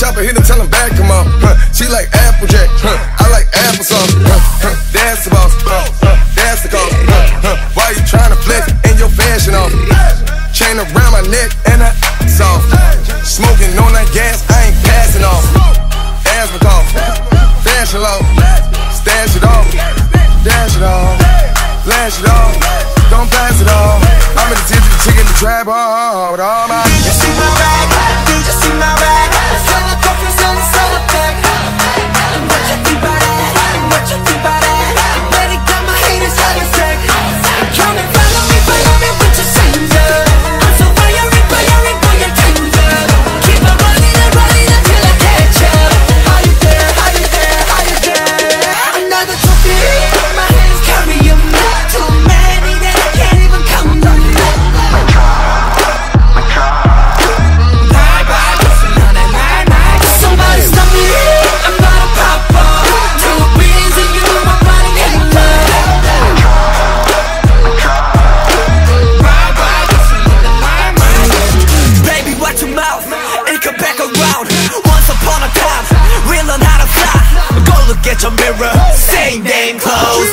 chopper, hit him, tell him back him up. Huh. She like Applejack, huh. I like applesauce. Huh. Huh. That's the boss, huh. that's the call. Huh. Huh. Why you trying to flex in your fashion off? Chain around my neck and I soft. Smoking on that gas, I ain't passing off. Asthma cough, fashion low, stash it off, dash it off, flash it off, don't pass it off. I'm in the chicken, the trap hard with all my. upon a time, we learn how to fly. Go look at your mirror, same name clothes.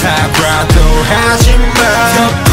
다 봐도 하지만